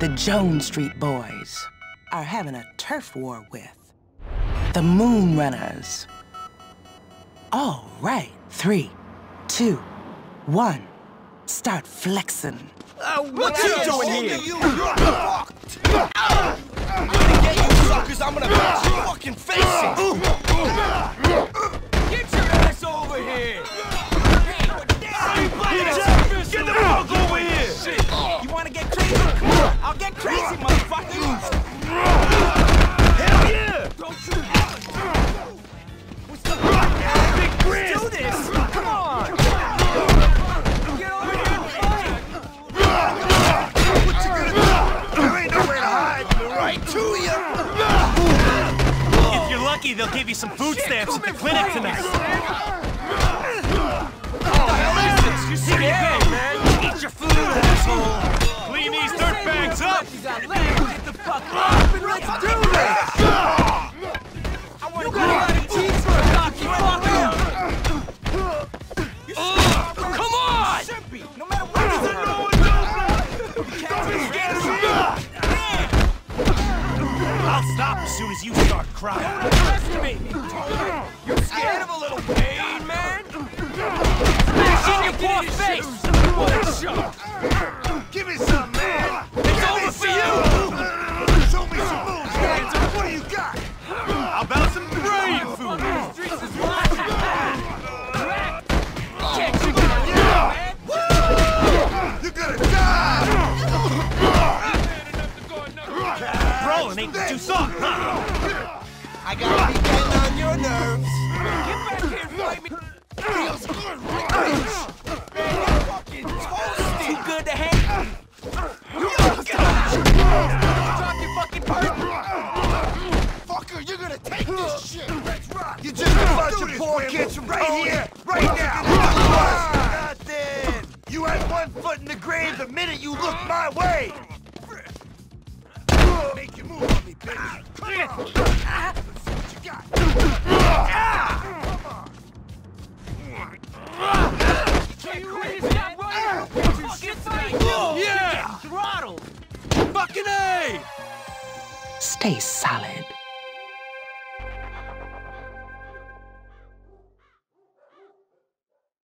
the Jones Street Boys are having a turf war with the Moon Runners. All right, three, two, one, start flexing. Uh, what, what you doing here? You, you're fucked. I'm gonna get you suckers. I'm gonna punch your fucking faces. Get I'll get crazy, motherfucker. Hell yeah. Don't you What's the Big Grizz. Let's do this. Come on. Get over here and fight. What you gonna do? There ain't nowhere to hide. Right to you. If you're lucky, they'll give you some food stamps at the clinic tonight. Bags up. Get the fuck up and let's do this. I want to go out and teach for a cocky fucker. Come on! No matter what he's in, you can't get I'll stop as soon as you start crying. Don't underestimate me. You're scared of a little pain, man? Smash in your poor face! What a shot! About some brain food? The streets is watching! Can't you get man? You're gonna die. Brawling ain't too soft, huh? I gotta be getting on your nerves. Get back here and fight me. Feels good, Rich. Shit. Let's rock. You just a bunch of poor kids from right here, right now. Nothing. You had one foot in the grave the minute you looked my way. Make you move on me, baby. Come on. Let's see what you got. Come ah. on. Yeah! Throttle. Fucking A! Stay solid.